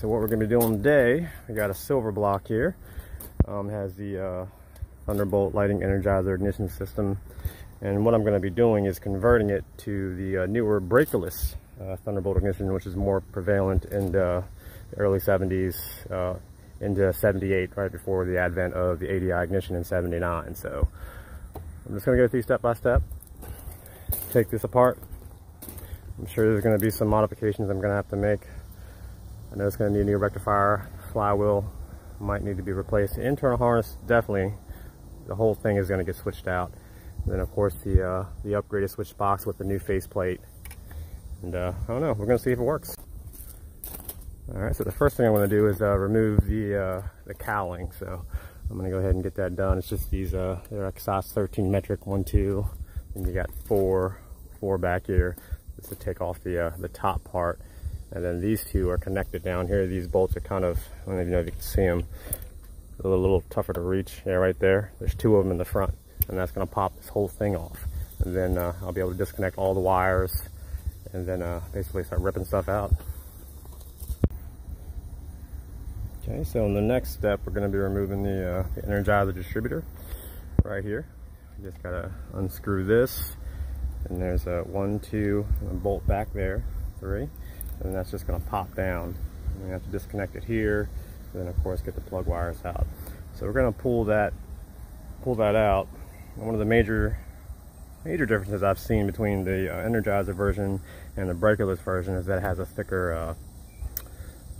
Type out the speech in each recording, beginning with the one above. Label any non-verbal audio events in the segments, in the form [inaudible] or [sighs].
So what we're gonna be doing today, we got a silver block here. Um, has the uh, Thunderbolt lightning energizer ignition system. And what I'm gonna be doing is converting it to the uh, newer breakerless uh, Thunderbolt ignition, which is more prevalent in the early 70s uh, into 78, right before the advent of the ADI ignition in 79. So I'm just gonna go through step by step, take this apart. I'm sure there's gonna be some modifications I'm gonna have to make I know it's going to need a new rectifier, flywheel might need to be replaced. The internal harness, definitely, the whole thing is going to get switched out. And then of course the uh, the upgraded switch box with the new faceplate. And uh, I don't know, we're going to see if it works. Alright, so the first thing I'm going to do is uh, remove the, uh, the cowling. So I'm going to go ahead and get that done. It's just these, uh, they're exhaust 13 metric, one, two, and you got four, four back here. Just to take off the, uh, the top part. And then these two are connected down here. These bolts are kind of, I don't even know if you can see them, a little, little tougher to reach. Yeah, right there. There's two of them in the front. And that's going to pop this whole thing off. And then uh, I'll be able to disconnect all the wires and then uh, basically start ripping stuff out. Okay, so in the next step, we're going to be removing the, uh, the Energizer distributor right here. You just got to unscrew this. And there's a one, two, and a bolt back there, three and that's just going to pop down. And we have to disconnect it here, and then of course get the plug wires out. So we're going to pull that pull that out. And one of the major major differences I've seen between the uh, Energizer version and the breakerless version is that it has a thicker uh,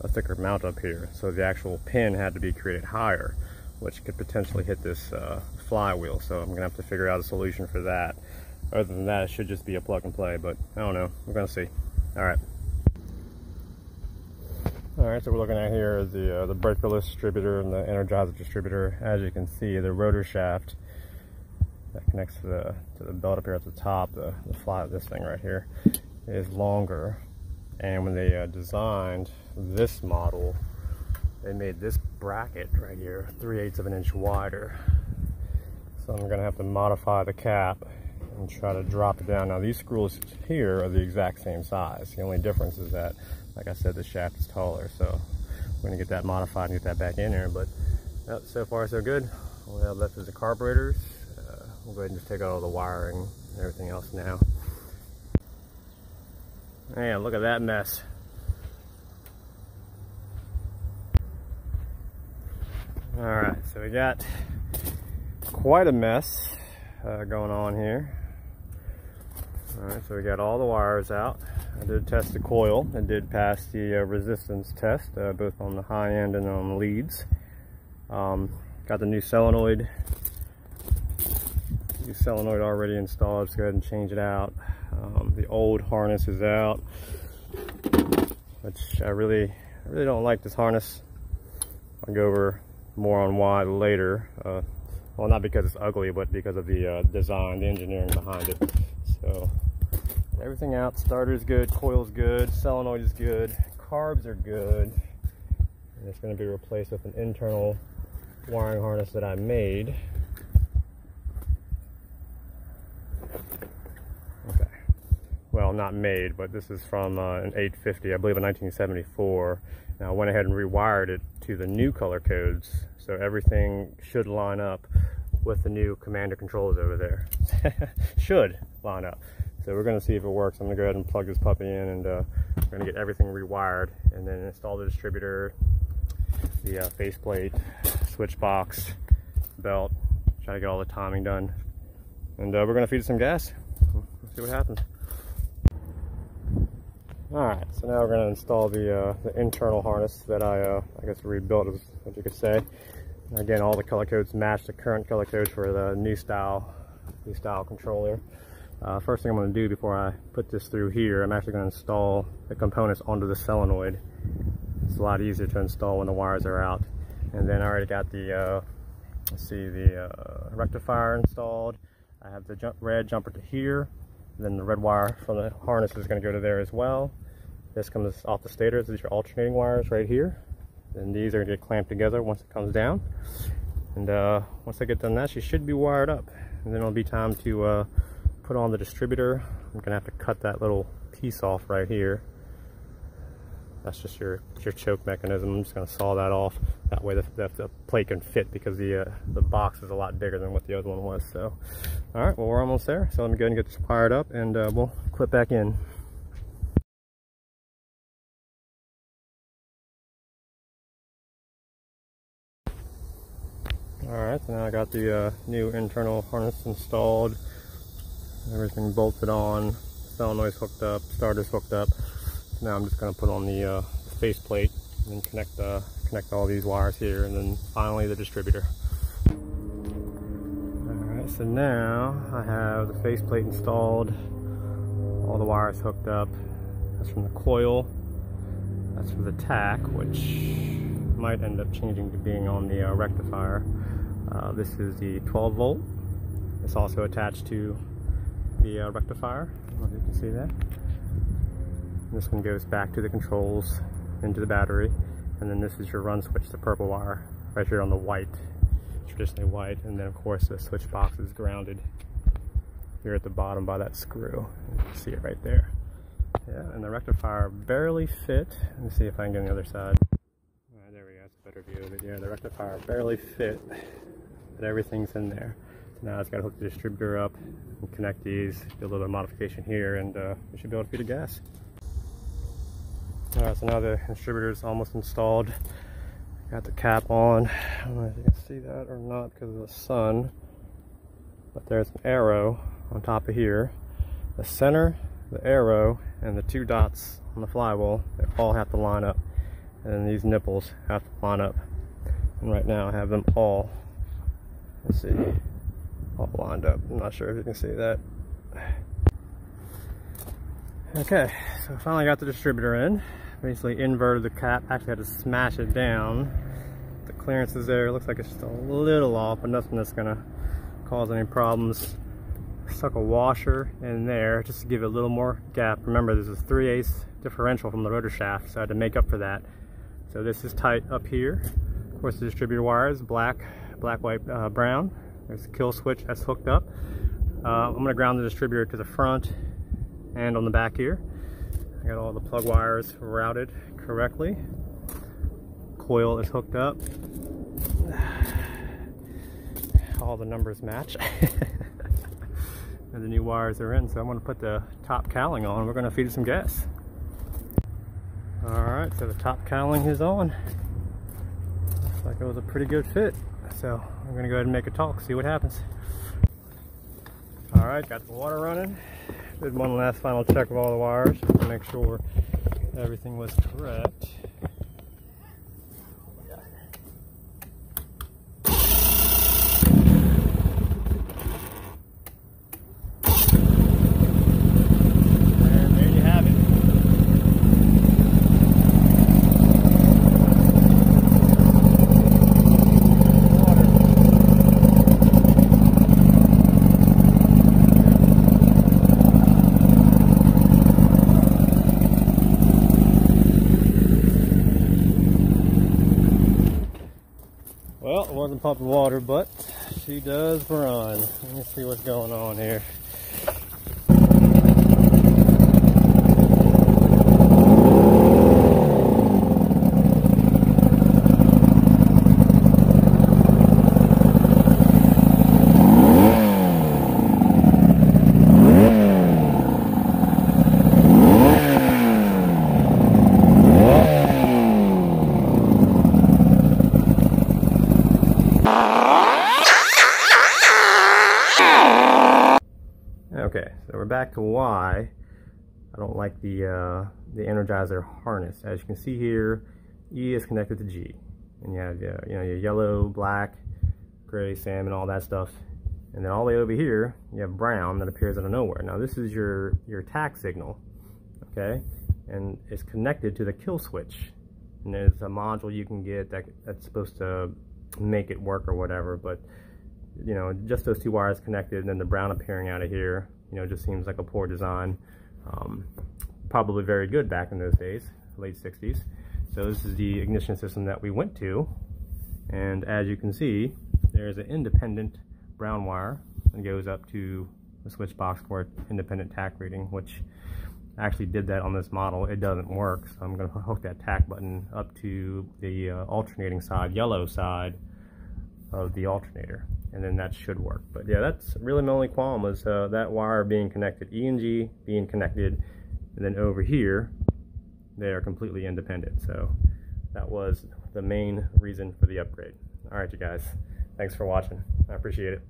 a thicker mount up here. So the actual pin had to be created higher, which could potentially hit this uh, flywheel. So I'm gonna have to figure out a solution for that. Other than that, it should just be a plug and play, but I don't know. We're gonna see. All right. All right, so we're looking at here is the uh, the breakerless distributor and the energizer distributor. As you can see, the rotor shaft that connects to the to the belt up here at the top, the, the fly of this thing right here, is longer. And when they uh, designed this model, they made this bracket right here 3 eighths of an inch wider. So I'm gonna have to modify the cap and try to drop it down. Now these screws here are the exact same size. The only difference is that like I said, the shaft is taller, so we're gonna get that modified and get that back in there. But yep, so far so good. All we have left is the carburetors. Uh, we'll go ahead and just take out all the wiring and everything else now. Man, look at that mess. All right, so we got quite a mess uh, going on here. All right, so we got all the wires out. I did test the coil. It did pass the uh, resistance test, uh, both on the high end and on the leads. Um, got the new solenoid. New solenoid already installed. Let's go ahead and change it out. Um, the old harness is out, which I really, I really don't like this harness. I'll go over more on why later. Uh, well, not because it's ugly, but because of the uh, design, the engineering behind it. So everything out. Starter's good, coil's good, solenoid is good, carbs are good. And it's going to be replaced with an internal wiring harness that I made. Okay. Well, not made, but this is from uh, an 850, I believe in 1974. Now I went ahead and rewired it to the new color codes, so everything should line up with the new commander controls over there. [laughs] should line up. So we're gonna see if it works. I'm gonna go ahead and plug this puppy in and uh, we're gonna get everything rewired and then install the distributor, the uh, faceplate, switch box, belt, try to get all the timing done. And uh, we're gonna feed it some gas. See what happens. All right, so now we're gonna install the, uh, the internal harness that I, uh, I guess rebuilt, as you could say. Again, all the color codes match the current color codes for the new style, new style controller. Uh, first thing I'm going to do before I put this through here, I'm actually going to install the components onto the solenoid. It's a lot easier to install when the wires are out. And then I already got the, uh, let's see, the uh, rectifier installed. I have the jump, red jumper to here. then the red wire from the harness is going to go to there as well. This comes off the stator. These are alternating wires right here. And these are going to get clamped together once it comes down. And uh, once I get done that, she should be wired up. And then it'll be time to uh, put on the distributor. I'm gonna have to cut that little piece off right here. That's just your your choke mechanism. I'm just to saw that off. That way the, the, the plate can fit because the uh, the box is a lot bigger than what the other one was. So, all right, well we're almost there. So let me go ahead and get this fired up, and uh, we'll clip back in. All right, so now I got the uh, new internal harness installed, everything bolted on, solenoid's hooked up, starter's hooked up. So now I'm just gonna put on the uh, face plate and connect uh, connect all these wires here, and then finally the distributor. All right, so now I have the face plate installed, all the wires hooked up. That's from the coil. That's for the tach, which might end up changing to being on the uh, rectifier. Uh, this is the 12 volt. It's also attached to the uh, rectifier. If you can see that. This one goes back to the controls into the battery. And then this is your run switch, the purple wire, right here on the white, traditionally white. And then of course the switch box is grounded here at the bottom by that screw. You can see it right there. Yeah, and the rectifier barely fit. Let me see if I can get on the other side. All right, there we go, that's a better view of it. Yeah, the rectifier barely fit but everything's in there. Now it's got to hook the distributor up and connect these, do a little bit of modification here, and uh, we should be able to feed the gas. All right, so now the distributor is almost installed. Got the cap on. I don't know if you can see that or not because of the sun, but there's an arrow on top of here. The center, the arrow, and the two dots on the flywheel, they all have to line up. And these nipples have to line up. And right now I have them all Let's see, all lined up. I'm not sure if you can see that. Okay, so I finally got the distributor in. Basically inverted the cap, actually had to smash it down. The clearance is there, it looks like it's just a little off, but nothing that's gonna cause any problems. Stuck a washer in there just to give it a little more gap. Remember, this is 3 8 differential from the rotor shaft, so I had to make up for that. So this is tight up here. Of course, the distributor wire is black black, white, uh, brown. There's a kill switch that's hooked up. Uh, I'm gonna ground the distributor to the front and on the back here. I got all the plug wires routed correctly. Coil is hooked up. [sighs] All the numbers match. [laughs] and the new wires are in, so I'm gonna put the top cowling on. We're gonna feed it some gas. All right, so the top cowling is on. Looks like it was a pretty good fit. So I'm gonna go ahead and make a talk, see what happens. All right, got the water running. Did one last final check of all the wires to make sure everything was correct. Pumping water, but she does run. Let me see what's going on here. Back to why I don't like the uh, the Energizer harness. As you can see here, E is connected to G, and you have uh, you know your yellow, black, gray, salmon, and all that stuff, and then all the way over here you have brown that appears out of nowhere. Now this is your your tach signal, okay, and it's connected to the kill switch, and there's a module you can get that that's supposed to make it work or whatever, but you know just those two wires connected, and then the brown appearing out of here you know, just seems like a poor design. Um, probably very good back in those days, late 60s. So this is the ignition system that we went to. And as you can see, there's an independent brown wire that goes up to the switch box for independent tach reading, which I actually did that on this model. It doesn't work, so I'm going to hook that tach button up to the uh, alternating side, yellow side of the alternator, and then that should work. But yeah, that's really my only qualm was uh, that wire being connected, E and G being connected, and then over here, they are completely independent. So that was the main reason for the upgrade. All right, you guys, thanks for watching. I appreciate it.